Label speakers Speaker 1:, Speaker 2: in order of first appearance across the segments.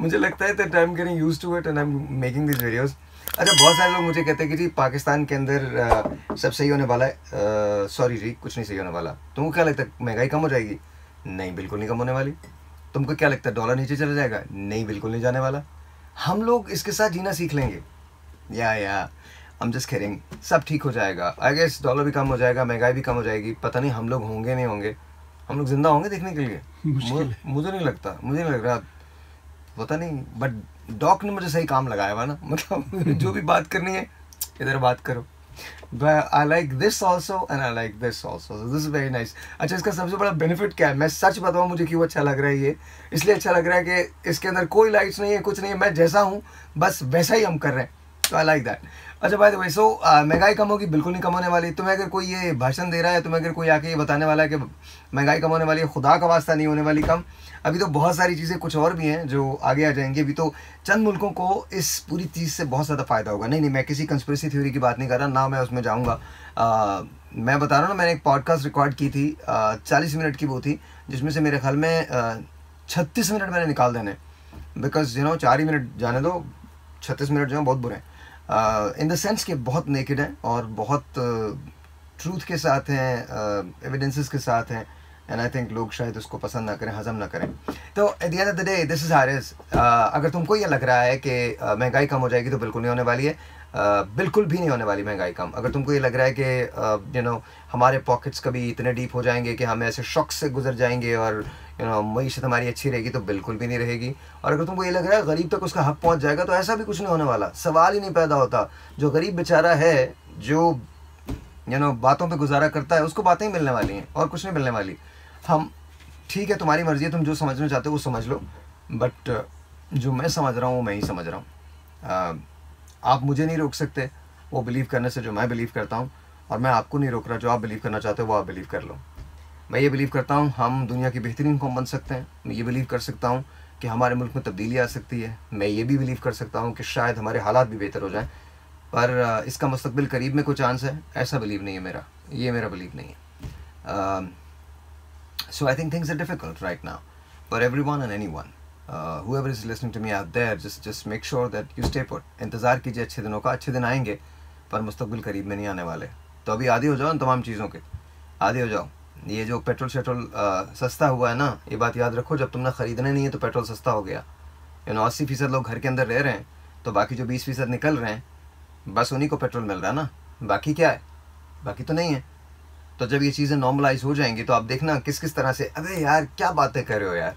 Speaker 1: मुझे लगता है that I am getting used to it and I am making this videos अच्छा बहुत सारे लोग मुझे कहते हैं कि जी पाकिस्तान के अंदर सब सही होने वाला है। सॉरी जी कुछ नहीं सही होने वाला। तुमको क्या लगता है महँगाई कम हो जाएगी? नहीं बिल्कुल नहीं कम होने वाली। तुमको क्या लगता है डॉलर नीचे चला जाएगा? नहीं बिल्कुल नहीं जाने वाला। हम लोग इसके साथ जीना सीख लेंगे। या या हम जस्ट खेरेंगे सब ठीक हो जाएगा। आई गेस डॉलर भी कम हो जाएगा महँगाई भी कम हो जाएगी। पता नहीं हम लोग होंगे नहीं होंगे। हम लोग ज़िंदा होंगे देखने के लिए। मुझे नहीं लगता मुझे नहीं लग रहा। पता नहीं बट डॉक ने मुझे सही काम लगाया हुआ ना। मतलब जो भी बात करनी है, इधर बात करो। I like this also and I like this also this is very nice अच्छा इसका सबसे बड़ा बेनिफिट क्या है? मैं सच बताऊँ, मुझे क्यों अच्छा लग रहा है ये? इसलिए अच्छा लग रहा है कि इसके अंदर कोई लाइट्स नहीं है, कुछ नहीं है, मैं जैसा हूँ, बस वैसा ही हम कर रहे हैं। तो आई लाइक दैट अच्छा भाई भाई सो महँगाई कम होगी, बिल्कुल नहीं कम होने वाली। तुम्हें अगर कोई ये भाषण दे रहा है, तुम्हें अगर कोई आके ये बताने वाला है कि महँगाई कम होने वाली है, खुदा का वास्ता नहीं होने वाली कम। अभी तो बहुत सारी चीज़ें कुछ और भी हैं जो आगे आ जाएँगी। अभी तो चंद मुल्कों को इस पूरी चीज़ से बहुत ज़्यादा फ़ायदा होगा। नहीं नहीं, मैं किसी कंस्परेसी थ्योरी की बात नहीं कर रहा, ना मैं उसमें जाऊँगा। मैं बता रहा हूँ ना, मैंने एक पॉडकास्ट रिकॉर्ड की थी चालीस मिनट की वो थी, जिसमें से मेरे ख्याल में छत्तीस मिनट मैंने निकाल देने। बिकॉज़ यू नो चार ही मिनट जाने दो, छत्तीस मिनट जो है, बहुत बुरे हैं। इन द सेंस कि बहुत नेकेड हैं और बहुत ट्रूथ uh, के साथ हैं एविडेंसेस uh, के साथ हैं एंड आई थिंक लोग शायद उसको पसंद ना करें हजम ना करें। तो at the day this is Haris अगर तुमको ये लग रहा है कि महँगाई कम हो जाएगी तो बिल्कुल नहीं होने वाली है। बिल्कुल भी नहीं होने वाली महँगाई कम। अगर तुमको ये लग रहा है कि यू नो हमारे पॉकेट्स कभी इतने डीप हो जाएँगे कि हम ऐसे शौक से गुजर जाएँगे और यू नो मीशत हमारी अच्छी रहेगी तो बिल्कुल भी नहीं रहेगी। और अगर तुमको ये लग रहा है गरीब तक उसका हक पहुँच जाएगा तो ऐसा भी कुछ नहीं होने वाला। सवाल ही नहीं पैदा होता। जो गरीब बेचारा है, जो यू नो बातों पर गुजारा करता है, उसको बातें ही मिलने वाली हैं और कुछ नहीं मिलने वाली। हम, ठीक है, तुम्हारी मर्ज़ी है, तुम जो समझना चाहते हो वो समझ लो। बट जो मैं समझ रहा हूँ, वो मैं ही समझ रहा हूँ। आप मुझे नहीं रोक सकते। वो बिलीव करने से जो मैं बिलीव करता हूँ, और मैं आपको नहीं रोक रहा, जो आप बिलीव करना चाहते हो, वो आप बिलीव कर लो। मैं ये बिलीव करता हूँ, हम दुनिया की बेहतरीन कौम बन सकते हैं। मैं ये बिलीव कर सकता हूँ कि हमारे मुल्क में तब्दीली आ सकती है। मैं ये भी बिलीव कर सकता हूँ कि शायद हमारे हालात भी बेहतर हो जाएँ। पर इसका मुस्तबिल करीब में कोई चांस है, ऐसा बिलीव नहीं है मेरा। ये मेरा बिलीव नहीं है। So I think things are difficult right now for everyone and anyone uh, whoever is listening to me out there just just make sure that you stay put. इंतज़ार कीजिए अच्छे दिनों का। अच्छे दिन आएँगे पर मुस्तबिल करीब में नहीं आने वाले। तो अभी आदि हो जाओ इन तमाम चीज़ों के। आदि हो जाओ। ये जो पेट्रोल शेट्रोल सस्ता हुआ है ना ये बात याद रखो जब तुमने ख़रीदने नहीं है तो पेट्रोल सस्ता हो गया। यू नो अस्सी फ़ीसद लोग घर के अंदर रह रहे हैं तो बाकी जो बीस फ़ीसद निकल रहे हैं बस उन्हीं को पेट्रोल मिल रहा है ना। बाकी क्या है? बाकी तो नहीं है। तो जब ये चीज़ें नॉर्मलाइज हो जाएँगी तो आप देखना किस किस तरह से अरे यार क्या बातें कर रहे हो यार?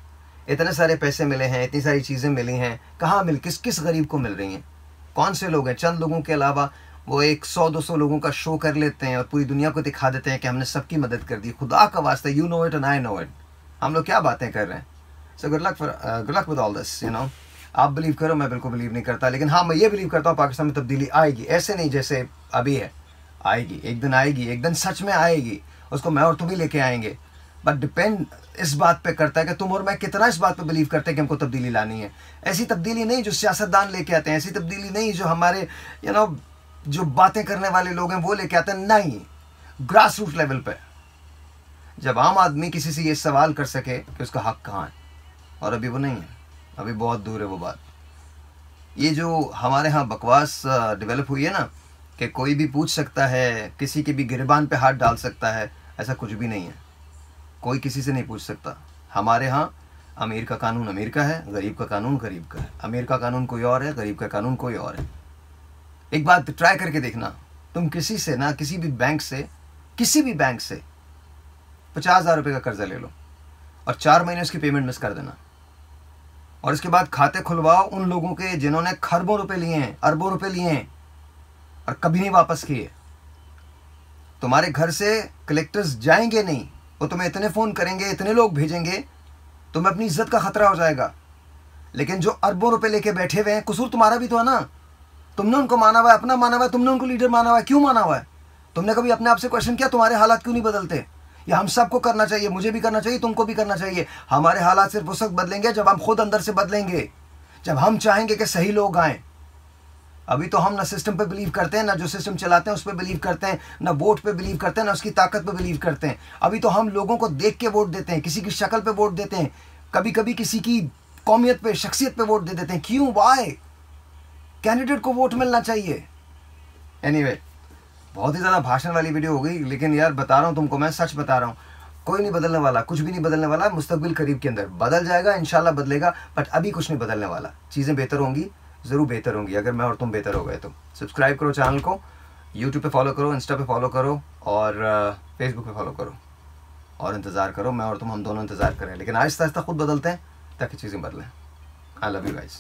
Speaker 1: इतने सारे पैसे मिले हैं, इतनी सारी चीज़ें मिली हैं, कहाँ मिल किस किस गरीब को मिल रही हैं? कौन से लोग हैं? चंद लोगों के अलावा वो एक सौ, दो सौ लोगों का शो कर लेते हैं और पूरी दुनिया को दिखा देते हैं कि हमने सबकी मदद कर दी। खुदा का वास्ता you know it and I know it हम लोग क्या बातें कर रहे हैं? So good luck good luck with all this you know आप बिलीव करो, मैं बिल्कुल बिलीव नहीं करता, लेकिन हाँ मैं ये बिलीव करता हूँ, पाकिस्तान में तब्दीली आएगी। ऐसे नहीं जैसे अभी है। आएगी, एक दिन आएगी, एक दिन सच में आएगी। उसको मैं और तुम ही लेके आएँगे। बट डिपेंड इस बात पे करता है कि तुम और मैं कितना इस बात पे बिलीव करते हैं कि हमको तब्दीली लानी है। ऐसी तब्दीली नहीं जो सियासतदान लेके आते हैं, ऐसी तब्दीली नहीं जो हमारे यू नो जो बातें करने वाले लोग हैं वो लेके आते हैं, नहीं। ग्रास रूट लेवल पे। जब आम आदमी किसी से ये सवाल कर सके कि उसका हक कहाँ है, और अभी वो नहीं है। अभी बहुत दूर है वो बात। ये जो हमारे यहाँ बकवास डेवलप हुई है ना, कि कोई भी पूछ सकता है, किसी के भी गिरबान पे हाथ डाल सकता है, ऐसा कुछ भी नहीं है। कोई किसी से नहीं पूछ सकता। हमारे यहाँ अमीर का कानून अमीर का है, गरीब का कानून गरीब का है। अमीर का कानून कोई और है, गरीब का कानून कोई और है। एक बात ट्राई करके देखना, तुम किसी से ना, किसी भी बैंक से, किसी भी बैंक से पचास हज़ार रुपये का कर्जा ले लो और चार महीने उसकी पेमेंट मिस कर देना। और इसके बाद खाते खुलवाओ उन लोगों के जिन्होंने खरबों रुपए लिए हैं, अरबों रुपए लिए हैं और कभी नहीं वापस किए। तुम्हारे घर से कलेक्टर्स जाएँगे नहीं। वो तुम्हें इतने फ़ोन करेंगे, इतने लोग भेजेंगे, तुम्हें अपनी इज़्ज़त का खतरा हो जाएगा। लेकिन जो अरबों रुपए लेके बैठे हुए हैं, कसूर तुम्हारा भी तो है ना? तुमने उनको माना हुआ है, अपना माना हुआ है, तुमने उनको लीडर माना हुआ है, क्यों माना हुआ है? तुमने कभी अपने आप से क्वेश्चन किया, तुम्हारे हालात क्यों नहीं बदलते? ये हम सबको करना चाहिए, मुझे भी करना चाहिए, तुमको भी करना चाहिए? हमारे हालात सिर्फ़ उस वक्त बदलेंगे जब हम खुद अंदर से बदलेंगे, जब हम चाहेंगे कि सही लोग आए। अभी तो हम ना सिस्टम पे बिलीव करते हैं ना जो सिस्टम चलाते हैं उस पर बिलीव करते हैं ना वोट पे बिलीव करते हैं ना उसकी ताकत पे बिलीव करते हैं। अभी तो हम लोगों को देख के वोट देते हैं किसी की शक्ल पे वोट देते हैं कभी कभी किसी की कौमियत पे शख्सियत पे वोट दे देते हैं। क्यों? वाई कैंडिडेट को वोट मिलना चाहिए। एनीवे anyway, बहुत ही ज़्यादा भाषण वाली वीडियो हो गई लेकिन यार बता रहा हूँ तुमको मैं सच बता रहा हूँ। कोई नहीं बदलने वाला कुछ भी नहीं बदलने वाला मुस्तबिल करीब के अंदर। बदल जाएगा इंशाल्लाह बदलेगा बट अभी कुछ नहीं बदलने वाला। चीज़ें बेहतर होंगी। ज़रूर बेहतर होंगी, अगर मैं और तुम बेहतर हो गए तो। सब्सक्राइब करो चैनल को यूट्यूब पे फॉलो करो इंस्टा पे फॉलो करो, और फेसबुक पे फॉलो करो। और इंतज़ार करो, मैं और तुम, हम दोनों इंतज़ार करें। लेकिन आहिस्ता आहिस्ता खुद बदलते हैं, ताकि चीज़ें बदलें। I love you guys